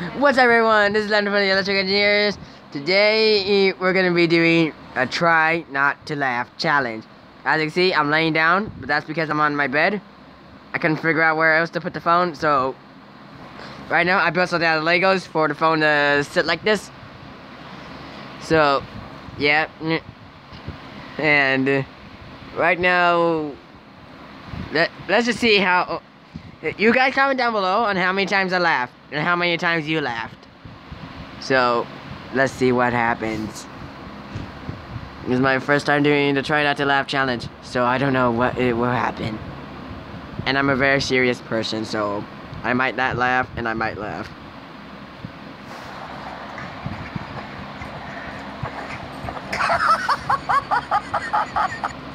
What's up everyone, this is Landon from the Electric Engineers. Today we're going to be doing a try not to laugh challenge. As you can see, I'm laying down, but that's because I'm on my bed. I couldn't figure out where else to put the phone, so right now I built something out of Legos for the phone to sit like this. So, yeah. And uh, right now, let, let's just see how... You guys comment down below on how many times I laughed and how many times you laughed. So, let's see what happens. This is my first time doing the try not to laugh challenge, so I don't know what it will happen. And I'm a very serious person, so I might not laugh and I might laugh.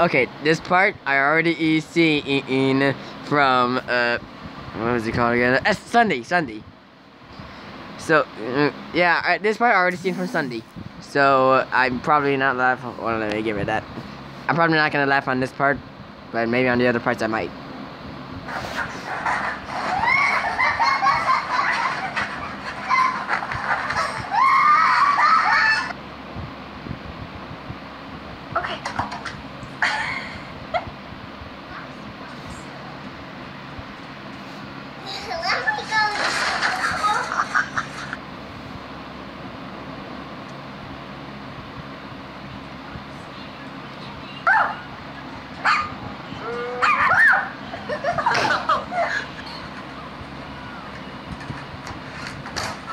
okay, this part I already seen from uh, what was it called again? Uh, Sunday, Sunday. So uh, yeah, this part I already seen from Sunday. So I'm probably not laugh. Well, let me give it that. I'm probably not gonna laugh on this part, but maybe on the other parts I might.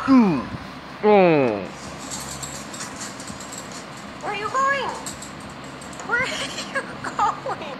Mm. Mm. Where are you going? Where are you going?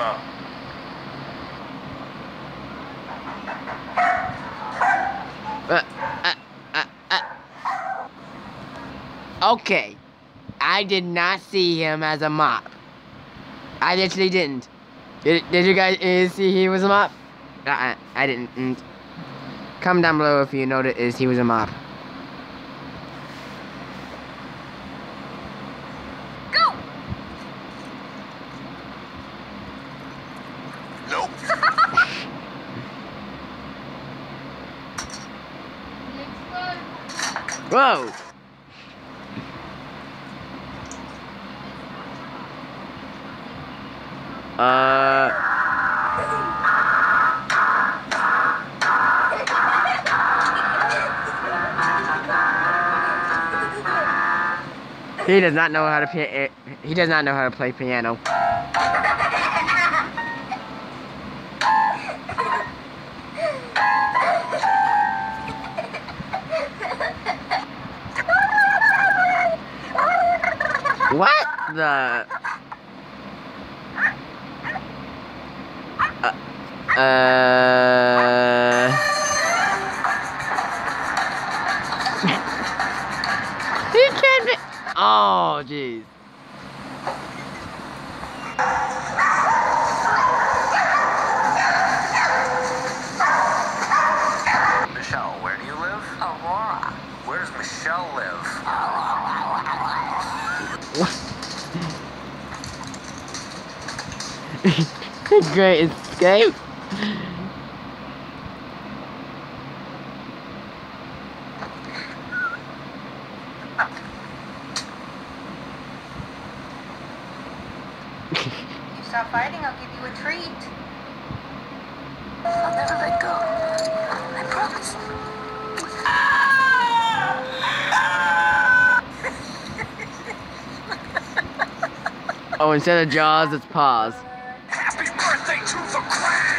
bump. Uh, uh, uh. Okay. I did not see him as a mop. I literally didn't. Did, did you guys see he was a mop? Uh I didn't. Mm. Comment down below if you noticed he was a mop. Whoa! Uh. He does not know how to. He does not know how to play piano. What the? Uh. uh... he can't be. Oh, jeez. Great escape. Oh, instead of Jaws, it's Paws. Happy birthday to the crowd!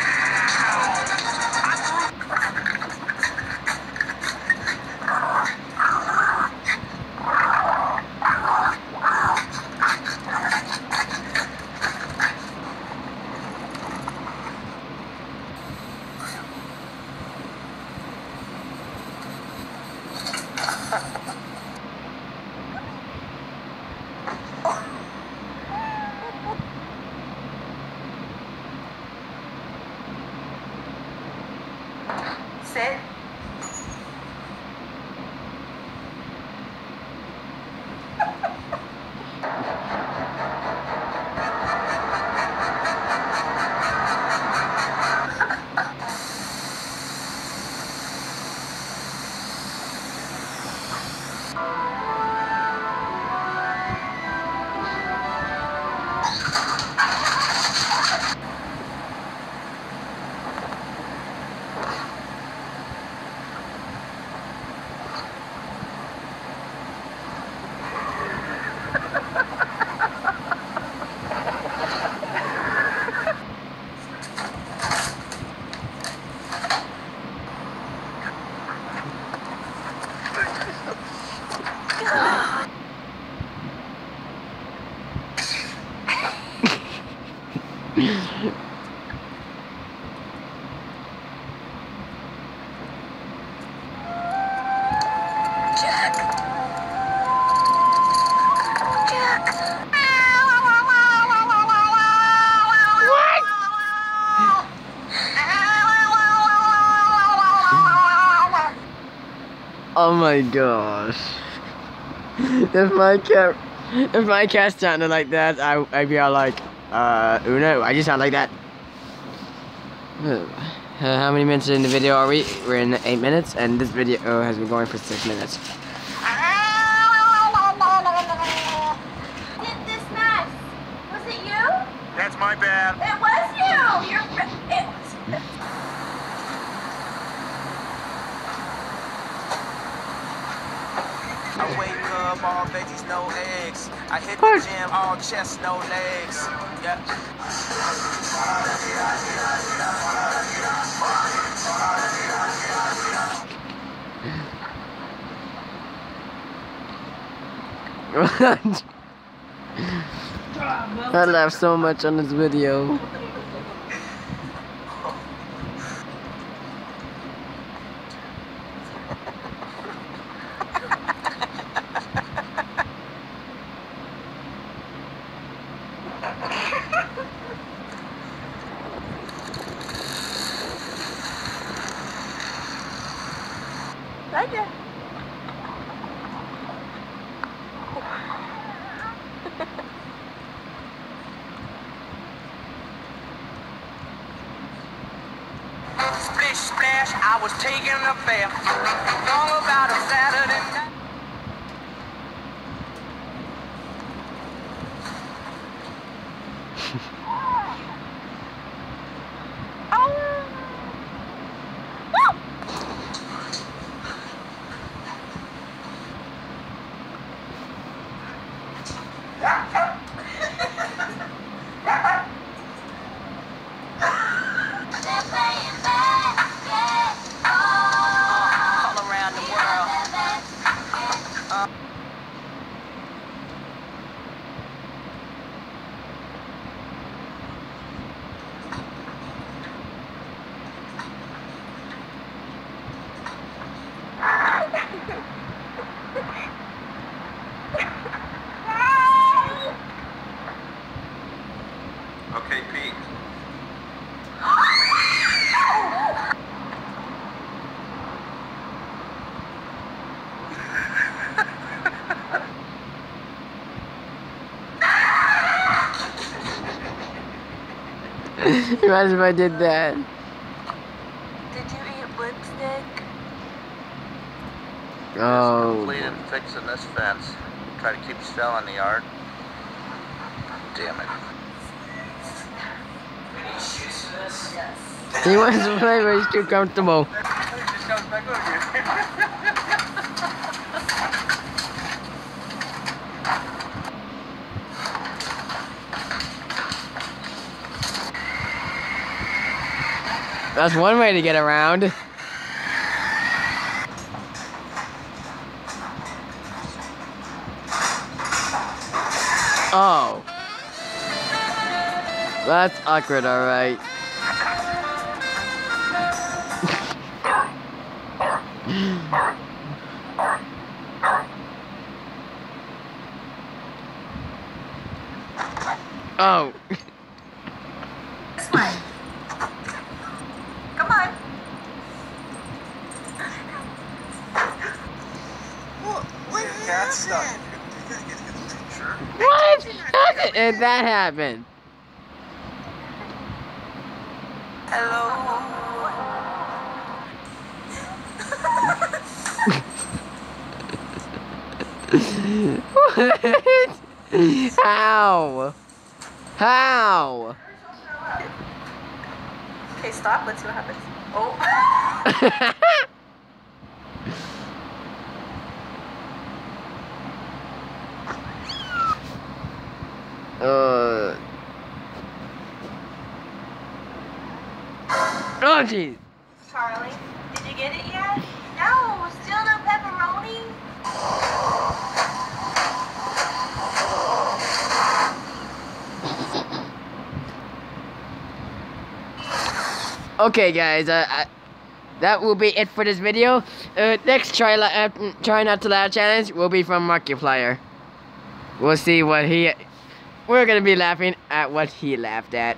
Oh my gosh. if my cat, if my cat sounded like that, I, I'd be all like, uh, Uno, I just sound like that. Uh, how many minutes in the video are we? We're in eight minutes, and this video has been going for six minutes. Did this mess? Was it you? That's my bad. It was you. You're. It was. I wake up, all veggies, no eggs. I hit the gym, all chest, no legs. Yeah. I laughed so much on this video. There. Splish splash, I was taking a bath. Song about a Saturday night. All around the world. Uh, Imagine if I did that. Did you eat lipstick? Oh. Completed fixing this fence. Try to keep still in the yard. Damn it. He wants to play, but he's too comfortable. That's one way to get around. Oh. That's awkward, alright. oh. This way. Come on. What, what Cat's stuck. happened? What? Did that happen? what? How? How? Okay, stop. Let's see what happens. Oh. uh. Oh jeez. Charlie, did you get it yet? No, still no pepperoni. Okay, guys. Uh, I, that will be it for this video. Uh, next try uh, mm, try not to laugh challenge will be from Markiplier. We'll see what he. We're gonna be laughing at what he laughed at.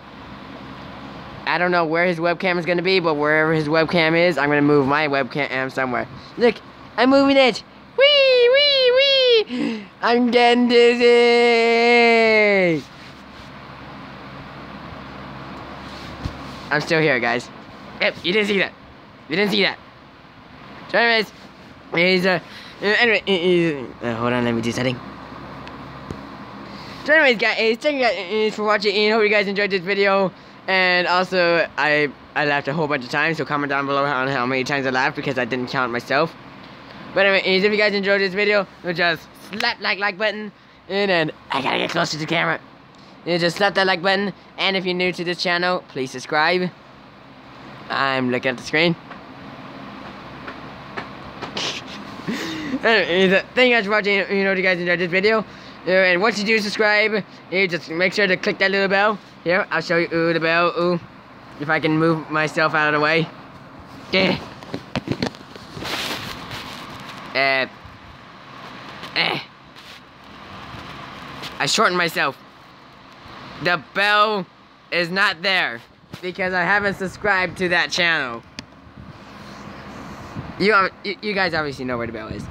I don't know where his webcam is gonna be, but wherever his webcam is, I'm gonna move my webcam somewhere. Look, I'm moving it. Wee wee wee! I'm getting dizzy. I'm still here, guys. Yep, you didn't see that. You didn't see that. So anyways, he's uh, uh, anyway, he's, uh, hold on, let me do setting. So anyways, guys, thank you guys for watching, and hope you guys enjoyed this video. And also, I I laughed a whole bunch of times, so comment down below on how many times I laughed because I didn't count myself. But anyways, if you guys enjoyed this video, just slap like like button, and then I gotta get closer to the camera. And just slap that like button, and if you're new to this channel, please subscribe. I'm looking at the screen. Anyways, uh, thank you guys for watching. You know, if you guys enjoyed this video. Uh, and once you do subscribe, you just make sure to click that little bell. Here, I'll show you ooh, the bell. Ooh, if I can move myself out of the way. Yeah. Uh. Eh. I shortened myself. The bell is not there because I haven't subscribed to that channel. You, you, guys obviously know where the bell is.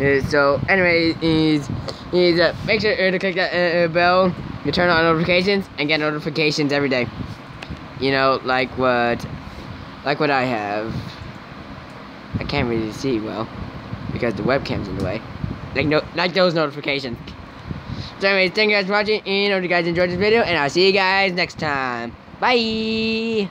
Uh, so, anyway, is is uh, make sure to click that uh, uh, bell, turn on notifications, and get notifications every day. You know, like what, like what I have. I can't really see well because the webcam's in the way. Like no, like those notifications. So, anyways, thank you guys for watching, and hope you guys enjoyed this video, and I'll see you guys next time. Bye.